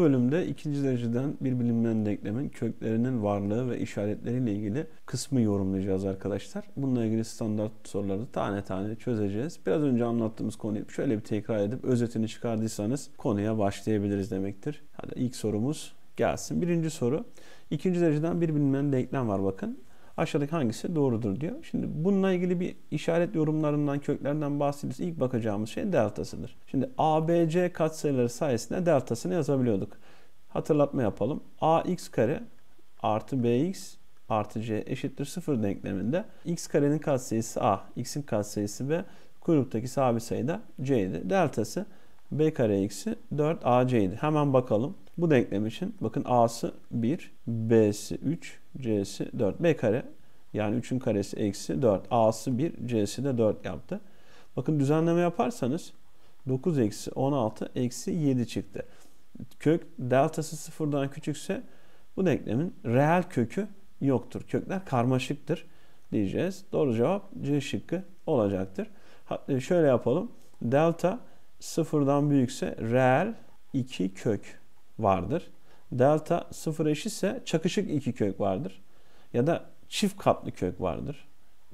bölümde ikinci dereceden bir bilinmeyen denklemin köklerinin varlığı ve işaretleriyle ilgili kısmı yorumlayacağız arkadaşlar. Bununla ilgili standart soruları tane tane çözeceğiz. Biraz önce anlattığımız konuyu şöyle bir tekrar edip özetini çıkardıysanız konuya başlayabiliriz demektir. Hadi ilk sorumuz gelsin. Birinci soru. İkinci dereceden bir bilinmeyen denklem var bakın. Aşağıdaki hangisi doğrudur diyor. Şimdi bununla ilgili bir işaret yorumlarından, köklerden bahsediyoruz. İlk bakacağımız şey deltasıdır. Şimdi ABC katsayıları sayesinde deltasını yazabiliyorduk. Hatırlatma yapalım. AX kare artı BX artı C eşittir 0 denkleminde x karenin katsayısı A, x'in katsayısı B, gruptaki sabit sayı da C'ydi. Deltası B kare x'i 4 AC'ydi. Hemen bakalım. Bu denklem için bakın A'sı 1, B'si 3, C'si 4. B kare yani 3'ün karesi eksi 4. A'sı 1, C'si de 4 yaptı. Bakın düzenleme yaparsanız 9 eksi 16 eksi 7 çıktı. Kök deltası sıfırdan küçükse bu denklemin reel kökü yoktur. Kökler karmaşıktır diyeceğiz. Doğru cevap C şıkkı olacaktır. E, şöyle yapalım. Delta sıfırdan büyükse reel 2 kök vardır. Delta sıfır eşitse çakışık 2 kök vardır. Ya da çift katlı kök vardır.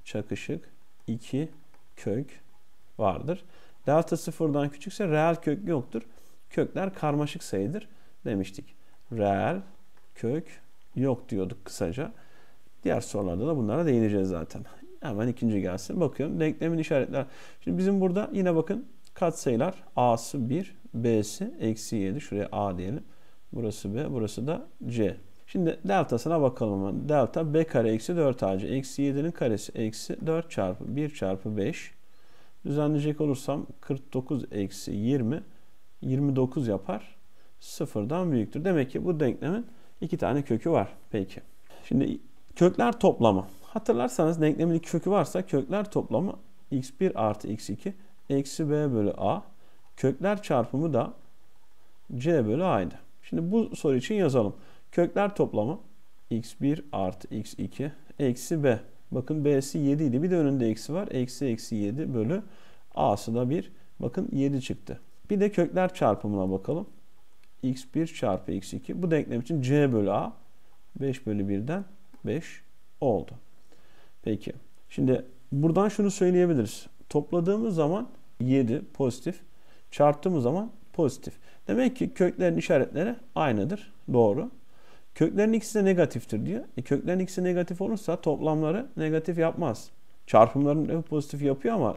Çakışık 2 kök vardır. Delta sıfırdan küçükse reel kök yoktur. Kökler karmaşık sayıdır demiştik. Reel kök yok diyorduk kısaca. Diğer sorularda da bunlara değineceğiz zaten. Hemen ikinci gelsin. Bakıyorum denklemin işaretler. Şimdi bizim burada yine bakın katsayılar A'sı 1, B'si eksi 7. Şuraya A diyelim. Burası B, burası da C. Şimdi deltasına bakalım. Delta b kare eksi 4 ac. Eksi 7'nin karesi eksi 4 çarpı 1 çarpı 5. Düzenleyecek olursam 49 eksi 20 29 yapar. Sıfırdan büyüktür. Demek ki bu denklemin iki tane kökü var. Peki. Şimdi kökler toplamı. Hatırlarsanız denklemin iki kökü varsa kökler toplamı x1 artı x2 eksi b bölü a. Kökler çarpımı da c bölü a'ydı. Şimdi bu soru için yazalım. Kökler toplamı x1 artı x2 eksi b. Bakın b'si 7 idi. Bir de önünde eksi var. Eksi eksi 7 bölü a'sı da 1. Bakın 7 çıktı. Bir de kökler çarpımına bakalım. x1 çarpı x2. Bu denklem için c bölü a 5 bölü 1'den 5 oldu. Peki. Şimdi buradan şunu söyleyebiliriz. Topladığımız zaman 7 pozitif. Çarptığımız zaman pozitif. Demek ki köklerin işaretleri aynıdır. Doğru. Köklerin ikisi de negatiftir diyor. E, köklerin ikisi negatif olursa toplamları negatif yapmaz. Çarpımların pozitif yapıyor ama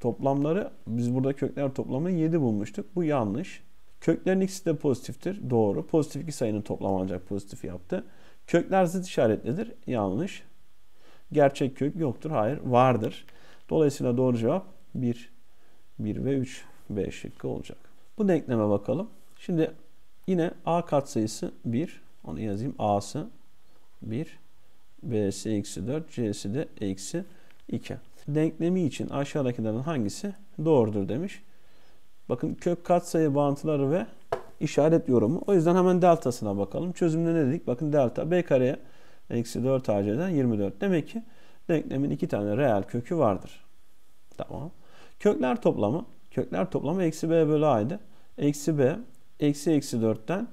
toplamları biz burada kökler toplamını 7 bulmuştuk. Bu yanlış. Köklerin ikisi de pozitiftir. Doğru. Pozitif iki sayının toplamı ancak pozitif yaptı. Kökler zıt işaretlidir. Yanlış. Gerçek kök yoktur. Hayır. Vardır. Dolayısıyla doğru cevap 1, 1 ve 3 B şıkkı olacak. Bu denkleme bakalım. Şimdi yine A katsayısı 1. Onu yazayım. A'sı 1. B'si eksi 4. C'si de eksi 2. Denklemi için aşağıdakilerin hangisi doğrudur demiş. Bakın kök katsayı bağıntıları ve işaret yorumu. O yüzden hemen deltasına bakalım. Çözümde ne dedik? Bakın delta b kareye eksi 4 ac'den 24. Demek ki denklemin iki tane reel kökü vardır. Tamam. Kökler toplamı. Kökler toplamı eksi b bölü a'ydı. Eksi b eksi eksi 4'ten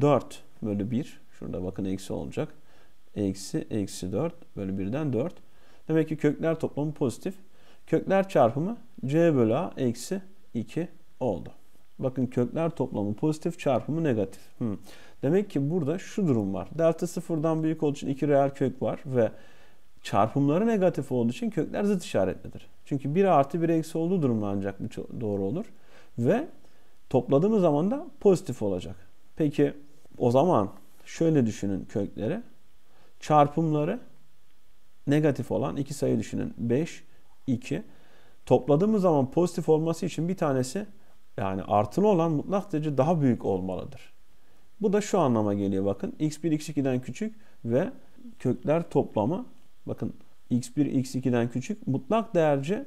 4 bölü 1. Şurada bakın eksi olacak. Eksi eksi 4 bölü 1'den 4. Demek ki kökler toplamı pozitif. Kökler çarpımı c bölü a eksi 2 oldu. Bakın kökler toplamı pozitif çarpımı negatif. Hmm. Demek ki burada şu durum var. Delta sıfırdan büyük olduğu için iki reel kök var ve çarpımları negatif olduğu için kökler zıt işaretlidir. Çünkü 1 artı 1 eksi olduğu durumda ancak bu doğru olur. Ve topladığımız zaman da pozitif olacak. Peki o zaman şöyle düşünün kökleri. Çarpımları negatif olan iki sayı düşünün. 5, 2. Topladığımız zaman pozitif olması için bir tanesi yani artılı olan mutlak derece daha büyük olmalıdır. Bu da şu anlama geliyor bakın. x1 x2'den küçük ve kökler toplamı bakın x1 x2'den küçük mutlak değerce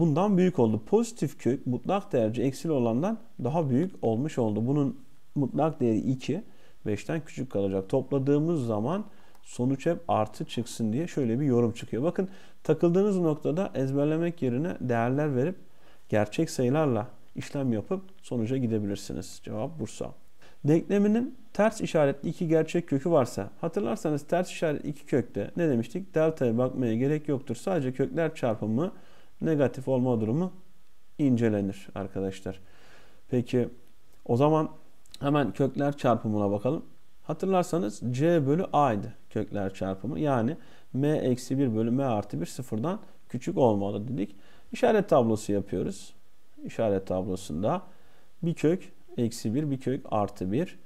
bundan büyük oldu. Pozitif kök mutlak değerce eksili olandan daha büyük olmuş oldu. Bunun mutlak değeri 2. 5'ten küçük kalacak. Topladığımız zaman sonuç hep artı çıksın diye şöyle bir yorum çıkıyor. Bakın takıldığınız noktada ezberlemek yerine değerler verip gerçek sayılarla işlem yapıp sonuca gidebilirsiniz. Cevap Bursa. Denkleminin ters işaretli iki gerçek kökü varsa hatırlarsanız ters işaretli iki kökte ne demiştik? Delta'ya bakmaya gerek yoktur. Sadece kökler çarpımı negatif olma durumu incelenir arkadaşlar. Peki o zaman hemen kökler çarpımına bakalım. Hatırlarsanız c bölü a'ydı kökler çarpımı. Yani m eksi 1 bölü m artı 1 sıfırdan küçük olmalı dedik. İşaret tablosu yapıyoruz. İşaret tablosunda bir kök eksi 1 bir kök artı 1.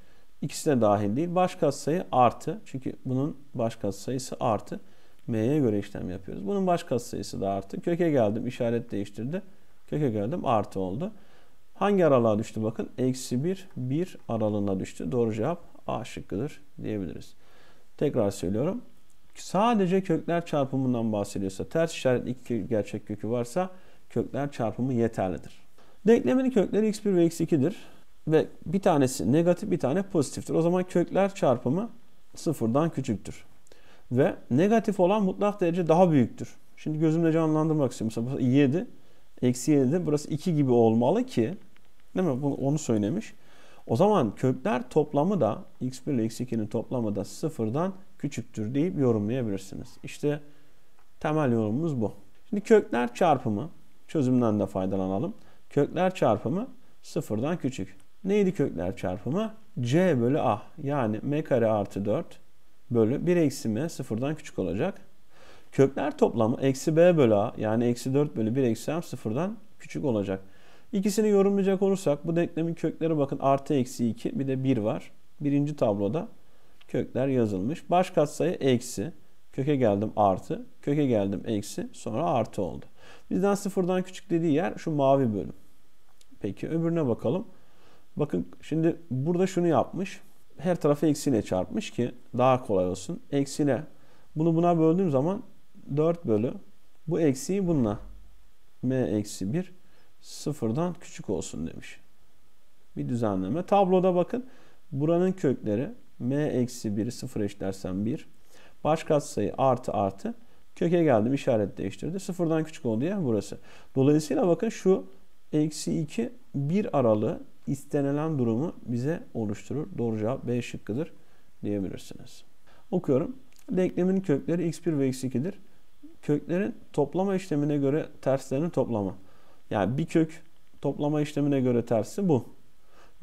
İkisi de dahil değil. Baş katsayı artı. Çünkü bunun baş katsayısı artı. M'ye göre işlem yapıyoruz. Bunun baş katsayısı da artı. Köke geldim işaret değiştirdi. Köke geldim artı oldu. Hangi aralığa düştü bakın? Eksi 1, 1 aralığına düştü. Doğru cevap A şıkkıdır diyebiliriz. Tekrar söylüyorum. Sadece kökler çarpımından bahsediyorsa, ters işaretli iki gerçek kökü varsa kökler çarpımı yeterlidir. Denklemin kökleri x1 ve x2'dir. Ve bir tanesi negatif bir tane pozitiftir. O zaman kökler çarpımı sıfırdan küçüktür. Ve negatif olan mutlak derece daha büyüktür. Şimdi gözümde canlandırmak istiyorum. Mesela 7, eksi 7 burası 2 gibi olmalı ki değil mi? Bunu, onu söylemiş. O zaman kökler toplamı da x1 ile x2'nin toplamı da sıfırdan küçüktür deyip yorumlayabilirsiniz. İşte temel yorumumuz bu. Şimdi kökler çarpımı çözümden de faydalanalım. Kökler çarpımı sıfırdan küçük. Neydi kökler çarpımı? c bölü a yani m kare artı 4 bölü 1 eksi m sıfırdan küçük olacak. Kökler toplamı eksi b bölü a yani eksi 4 bölü 1 eksi m sıfırdan küçük olacak. İkisini yorumlayacak olursak bu denklemin kökleri bakın artı eksi 2 bir de 1 var. Birinci tabloda kökler yazılmış. Baş katsayı eksi. Köke geldim artı. Köke geldim eksi. Sonra artı oldu. Bizden sıfırdan küçük dediği yer şu mavi bölüm. Peki öbürüne bakalım. Bakın şimdi burada şunu yapmış. Her tarafı eksiyle çarpmış ki daha kolay olsun. Eksiyle bunu buna böldüğüm zaman 4 bölü bu eksiyi bununla m eksi 1 sıfırdan küçük olsun demiş. Bir düzenleme. Tabloda bakın buranın kökleri m eksi 1'i sıfır eşitlersem 1. Baş katsayı artı artı. Köke geldim işaret değiştirdi. Sıfırdan küçük oldu ya burası. Dolayısıyla bakın şu eksi 2 1 aralığı istenilen durumu bize oluşturur. Doğru cevap B şıkkıdır diyebilirsiniz. Okuyorum. Denklemin kökleri x1 ve x2'dir. Köklerin toplama işlemine göre terslerinin toplama. Yani bir kök toplama işlemine göre tersi bu.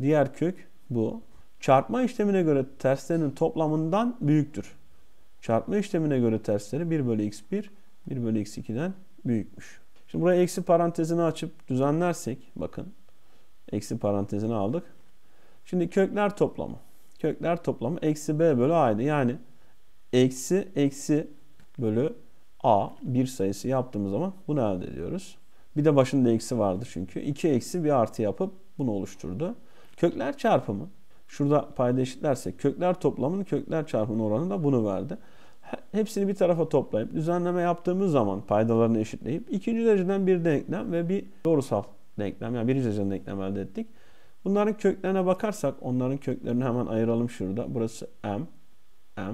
Diğer kök bu. Çarpma işlemine göre terslerinin toplamından büyüktür. Çarpma işlemine göre tersleri 1 bölü x1, 1 bölü x2'den büyükmüş. Şimdi buraya eksi parantezini açıp düzenlersek bakın eksi parantezini aldık. Şimdi kökler toplamı. Kökler toplamı eksi b bölü a'ydı. Yani eksi eksi bölü a bir sayısı yaptığımız zaman bunu elde ediyoruz. Bir de başında eksi vardı çünkü. 2 eksi bir artı yapıp bunu oluşturdu. Kökler çarpımı. Şurada payda eşitlersek kökler toplamının kökler çarpımının oranı da bunu verdi. Hepsini bir tarafa toplayıp düzenleme yaptığımız zaman paydalarını eşitleyip ikinci dereceden bir denklem ve bir doğrusal denklem yani birinci dereceden denklem elde ettik. Bunların köklerine bakarsak onların köklerini hemen ayıralım şurada. Burası m, m,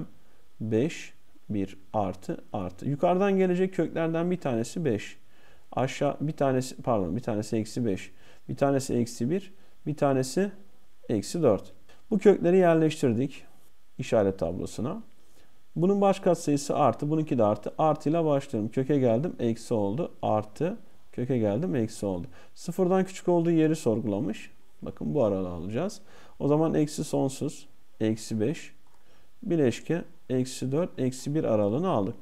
5, 1 artı artı. Yukarıdan gelecek köklerden bir tanesi 5. Aşağı bir tanesi pardon bir tanesi eksi 5. Bir tanesi eksi 1. Bir tanesi eksi 4. Bu kökleri yerleştirdik işaret tablosuna. Bunun baş katsayısı artı. Bununki de artı. Artı ile başlıyorum. Köke geldim. Eksi oldu. Artı. Köke geldim. Eksi oldu. Sıfırdan küçük olduğu yeri sorgulamış. Bakın bu aralığı alacağız. O zaman eksi sonsuz. Eksi 5. Bileşke. Eksi 4. Eksi 1 aralığını aldık.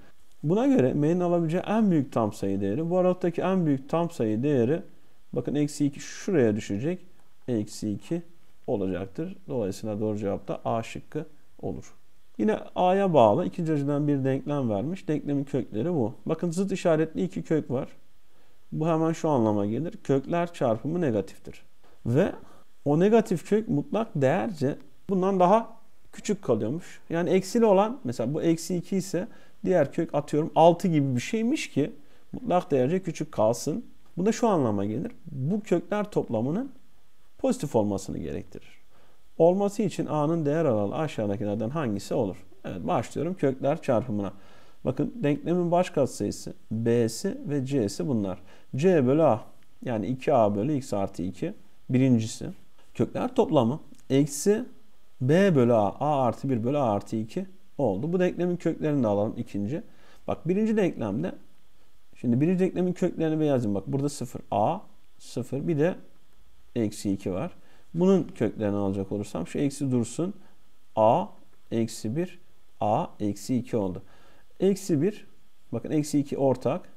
Buna göre m'nin alabileceği en büyük tam sayı değeri. Bu aralıktaki en büyük tam sayı değeri bakın eksi 2 şuraya düşecek. Eksi 2 olacaktır. Dolayısıyla doğru cevap da A şıkkı olur. Yine A'ya bağlı iki dereceden bir denklem vermiş. Denklemin kökleri bu. Bakın zıt işaretli iki kök var. Bu hemen şu anlama gelir. Kökler çarpımı negatiftir. Ve o negatif kök mutlak değerce bundan daha küçük kalıyormuş. Yani eksili olan mesela bu eksi 2 ise diğer kök atıyorum 6 gibi bir şeymiş ki mutlak değerce küçük kalsın. Bu da şu anlama gelir. Bu kökler toplamının pozitif olmasını gerektirir. Olması için A'nın değer aralığı aşağıdakilerden hangisi olur? Evet başlıyorum kökler çarpımına. Bakın denklemin baş katsayısı B'si ve C'si bunlar. C bölü A yani 2A bölü X artı 2 birincisi. Kökler toplamı eksi B bölü A, A artı 1 bölü A artı 2 oldu. Bu denklemin köklerini de alalım ikinci. Bak birinci denklemde şimdi birinci denklemin köklerini bir yazayım. Bak burada 0 A 0 bir de eksi 2 var. Bunun köklerini alacak olursam şu eksi dursun. A eksi 1 A eksi 2 oldu. Eksi 1 bakın eksi 2 ortak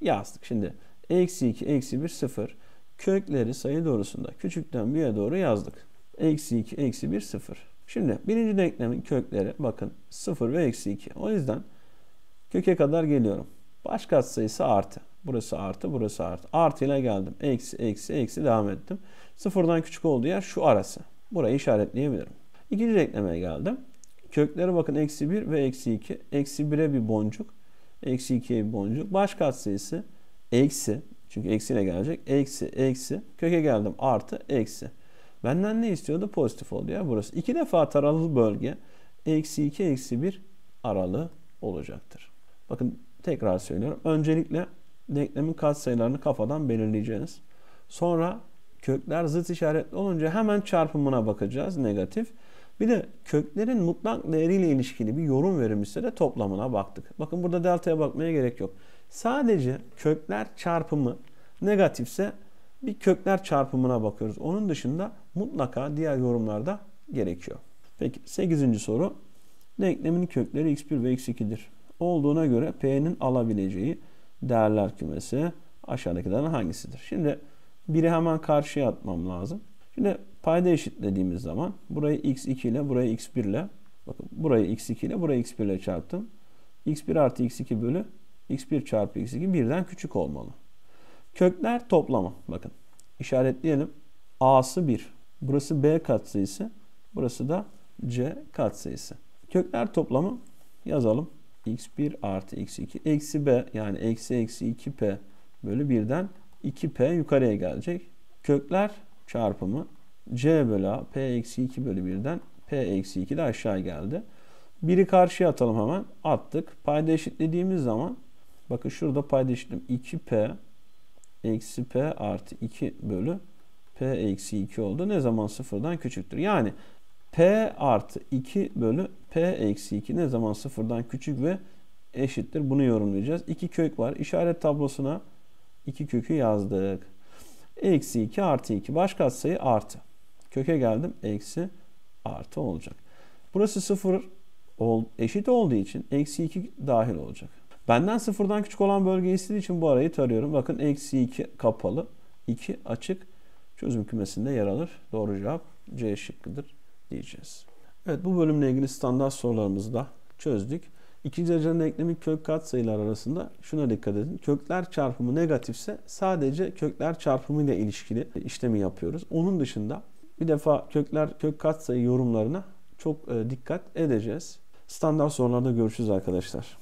yazdık. Şimdi eksi 2 eksi 1 0 kökleri sayı doğrusunda küçükten büyüğe doğru yazdık. Eksi 2 eksi 1 0. Şimdi birinci denklemin kökleri bakın 0 ve eksi 2. O yüzden köke kadar geliyorum. Baş katsayısı artı. Burası artı, burası artı. Artı ile geldim. Eksi, eksi, eksi devam ettim. Sıfırdan küçük olduğu yer şu arası. Burayı işaretleyebilirim. İkinci denklemeye geldim. Kökleri bakın eksi 1 ve eksi 2. Eksi 1'e bir boncuk. Eksi 2'ye bir boncuk. Baş katsayısı eksi. Çünkü eksiyle gelecek. Eksi, eksi. Köke geldim. Artı, eksi. Benden ne istiyordu? Pozitif oldu ya burası. İki defa taralı bölge eksi 2, eksi 1 aralığı olacaktır. Bakın tekrar söylüyorum. Öncelikle denklemin katsayılarını kafadan belirleyeceğiz. Sonra kökler zıt işaretli olunca hemen çarpımına bakacağız negatif. Bir de köklerin mutlak değeriyle ilişkili bir yorum verilmişse de toplamına baktık. Bakın burada delta'ya bakmaya gerek yok. Sadece kökler çarpımı negatifse bir kökler çarpımına bakıyoruz. Onun dışında mutlaka diğer yorumlarda gerekiyor. Peki 8. soru. Denklemin kökleri x1 ve x2'dir. Olduğuna göre P'nin alabileceği değerler kümesi aşağıdakilerden hangisidir? Şimdi biri hemen karşıya atmam lazım. Şimdi payda eşitlediğimiz zaman burayı x2 ile burayı x1 ile bakın burayı x2 ile burayı x1 ile çarptım. x1 artı x2 bölü x1 çarpı x2 birden küçük olmalı. Kökler toplamı. Bakın işaretleyelim. A'sı 1. Burası B katsayısı. Burası da C katsayısı. Kökler toplamı yazalım. x1 artı x2 eksi b yani eksi eksi 2p bölü 1'den 2p yukarıya gelecek. Kökler çarpımı c bölü a p eksi 2 bölü 1'den p eksi 2 de aşağı geldi. Biri karşıya atalım hemen. Attık. Payda eşitlediğimiz zaman bakın şurada payda eşitledim. 2p eksi p artı 2 bölü p eksi 2 oldu. Ne zaman sıfırdan küçüktür? Yani p artı 2 bölü p eksi 2 ne zaman sıfırdan küçük ve eşittir. Bunu yorumlayacağız. İki kök var. İşaret tablosuna iki kökü yazdık. Eksi 2 artı 2. Baş katsayı artı. Köke geldim. Eksi artı olacak. Burası sıfır eşit olduğu için eksi 2 dahil olacak. Benden sıfırdan küçük olan bölge istediği için bu arayı tarıyorum. Bakın eksi 2 kapalı. 2 açık. Çözüm kümesinde yer alır. Doğru cevap C şıkkıdır diyeceğiz. Evet bu bölümle ilgili standart sorularımızı da çözdük. İkinci dereceden denklemin kök katsayılar arasında şuna dikkat edin. Kökler çarpımı negatifse sadece kökler çarpımı ile ilişkili işlemi yapıyoruz. Onun dışında bir defa kökler kök katsayı yorumlarına çok e, dikkat edeceğiz. Standart sorularda görüşürüz arkadaşlar.